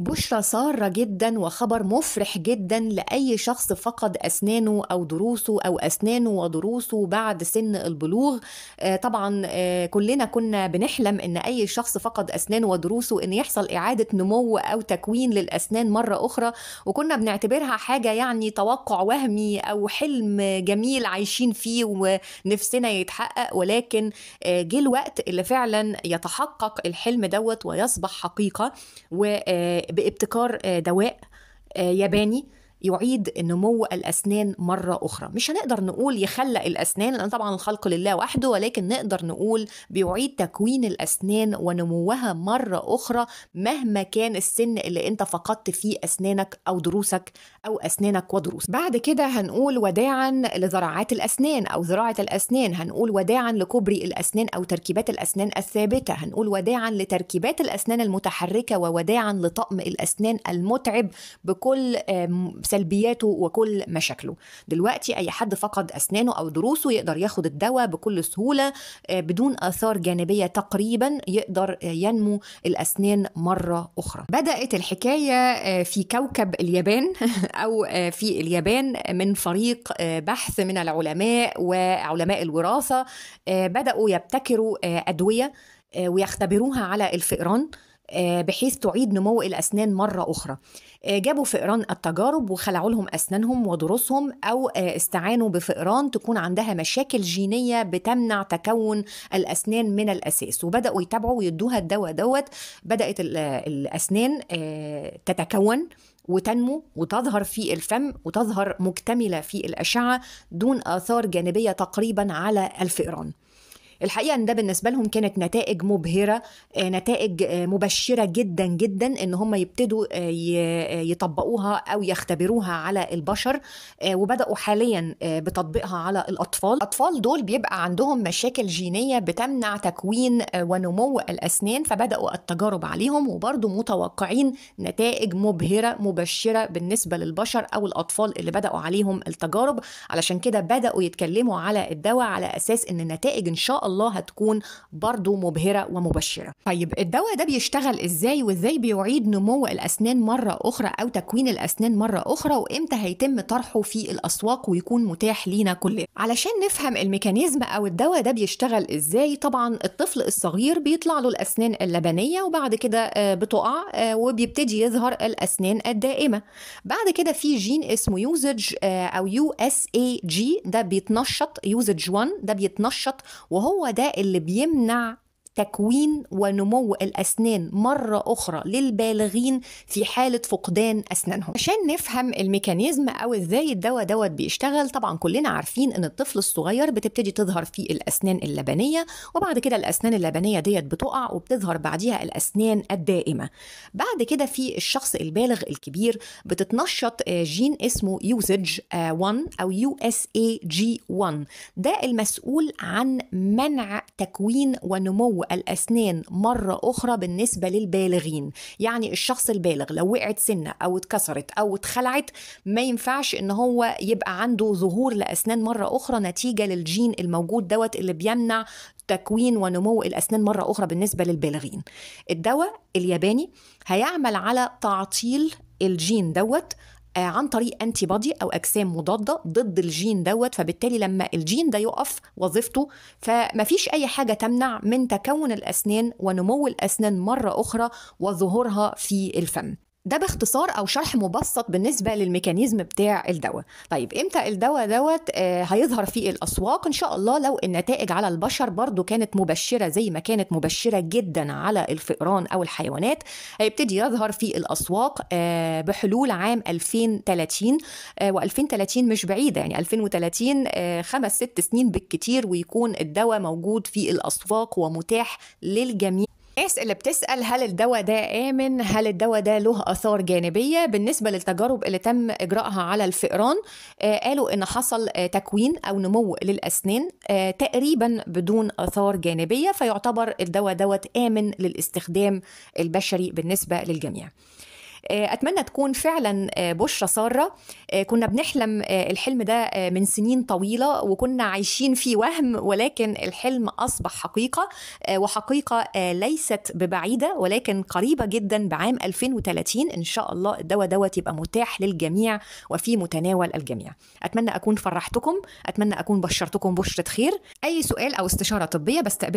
بشرى سارة جدا وخبر مفرح جدا لأي شخص فقد أسنانه أو ضروسه أو أسنانه وضروسه بعد سن البلوغ. آه، طبعا آه، كلنا كنا بنحلم أن أي شخص فقد أسنانه وضروسه أن يحصل إعادة نمو أو تكوين للأسنان مرة أخرى. وكنا بنعتبرها حاجة يعني توقع وهمي أو حلم جميل عايشين فيه ونفسنا يتحقق. ولكن آه، جه الوقت اللي فعلا يتحقق الحلم دوت ويصبح حقيقة. وبابتكار دواء ياباني. يعيد نمو الأسنان مرة أخرى. مش هنقدر نقول يخلق الأسنان لأن طبعا الخلق لله وحده ولكن نقدر نقول بيعيد تكوين الأسنان ونموها مرة أخرى مهما كان السن اللي أنت فقدت فيه أسنانك أو ضروسك أو أسنانك وضروس بعد كده هنقول وداعا لزراعات الأسنان أو زراعة الأسنان. هنقول وداعا لكبري الأسنان أو تركيبات الأسنان الثابتة. هنقول وداعا لتركيبات الأسنان المتحركة ووداعا لطقم الأسنان المتعب بكل سلبياته وكل مشاكله. دلوقتي أي حد فقد أسنانه أو ضروسه يقدر ياخد الدواء بكل سهولة بدون آثار جانبية تقريبا يقدر ينمو الأسنان مرة أخرى. بدأت الحكاية في كوكب اليابان أو في اليابان من فريق بحث من العلماء وعلماء الوراثة بدأوا يبتكروا أدوية ويختبروها على الفئران. بحيث تعيد نمو الأسنان مرة أخرى. جابوا فئران التجارب وخلعوا لهم أسنانهم وضروسهم أو استعانوا بفئران تكون عندها مشاكل جينية بتمنع تكون الأسنان من الأساس. وبدأوا يتابعوا ويدوها الدواء دوت. بدأت الأسنان تتكون وتنمو وتظهر في الفم وتظهر مكتملة في الأشعة دون آثار جانبية تقريبا على الفئران. الحقيقة إن ده بالنسبة لهم كانت نتائج مبهرة نتائج مبشرة جدا جدا إن هم يبتدوا يطبقوها أو يختبروها على البشر وبدأوا حاليا بتطبيقها على الأطفال. الأطفال دول بيبقى عندهم مشاكل جينية بتمنع تكوين ونمو الأسنان فبدأوا التجارب عليهم وبرضه متوقعين نتائج مبهرة مبشرة بالنسبة للبشر أو الأطفال اللي بدأوا عليهم التجارب. علشان كده بدأوا يتكلموا على الدواء على أساس إن النتائج إن شاء الله هتكون برضو مبهرة ومبشرة. طيب الدواء ده بيشتغل إزاي وإزاي بيعيد نمو الأسنان مرة أخرى أو تكوين الأسنان مرة أخرى وإمتى هيتم طرحه في الأسواق ويكون متاح لينا كلنا؟ علشان نفهم الميكانيزم أو الدواء ده بيشتغل إزاي طبعا الطفل الصغير بيطلع له الأسنان اللبنية وبعد كده بتقع وبيبتدي يظهر الأسنان الدائمة. بعد كده في جين اسمه يوزج أو يو إس اي جي ده بيتنشط USAG 1 ده بيتنشط وهو هو ده اللي بيمنع تكوين ونمو الأسنان مرة أخرى للبالغين في حالة فقدان أسنانهم. عشان نفهم ال mechanism أو إزاي الدواء دوت بيشتغل طبعا كلنا عارفين إن الطفل الصغير بتبتدي تظهر فيه الأسنان اللبنية وبعد كده الأسنان اللبنية ديت بتقع وبتظهر بعديها الأسنان الدائمة. بعد كده في الشخص البالغ الكبير بتتنشط جين اسمه يوزج 1 أو يو إس اي جي 1 ده المسؤول عن منع تكوين ونمو الأسنان مرة أخرى بالنسبة للبالغين. يعني الشخص البالغ لو وقعت سنة أو اتكسرت أو اتخلعت ما ينفعش إن هو يبقى عنده ظهور لأسنان مرة أخرى نتيجة للجين الموجود دوت اللي بيمنع تكوين ونمو الأسنان مرة أخرى بالنسبة للبالغين. الدواء الياباني هيعمل على تعطيل الجين دوت عن طريق antibody أو أجسام مضادة ضد الجين دوت. فبالتالي لما الجين ده يقف وظيفته فمفيش أي حاجة تمنع من تكون الأسنان ونمو الأسنان مرة أخرى وظهورها في الفم. ده باختصار أو شرح مبسط بالنسبة لل mechanism بتاع الدواء. طيب إمتى الدواء دوت آه هيظهر في الأسواق؟ إن شاء الله لو النتائج على البشر برضو كانت مبشرة زي ما كانت مبشرة جدا على الفئران أو الحيوانات هيبتدي يظهر في الأسواق آه بحلول عام 2030 آه و2030 مش بعيدة يعني 2030 آه خمس ست سنين بالكتير ويكون الدواء موجود في الأسواق ومتاح للجميع. الناس اللي بتسأل هل الدواء ده آمن هل الدواء ده له آثار جانبية؟ بالنسبة للتجارب اللي تم إجراءها على الفئران آه قالوا إن حصل آه تكوين أو نمو للأسنان آه تقريبا بدون آثار جانبية فيعتبر الدواء دوت آمن للاستخدام البشري بالنسبة للجميع. آه، أتمنى تكون فعلا آه، بشرة سارة. آه، كنا بنحلم الحلم ده من سنين طويلة وكنا عايشين في وهم ولكن الحلم آه، وحقيقة آه، ليست ببعيدة ولكن قريبة جدا بعام 2030 إن شاء الله الدواء دوت يبقى متاح للجميع وفي متناول الجميع. أتمنى أكون فرحتكم أتمنى أكون بشرتكم بشرة خير. أي سؤال أو استشارة طبية بستقبلها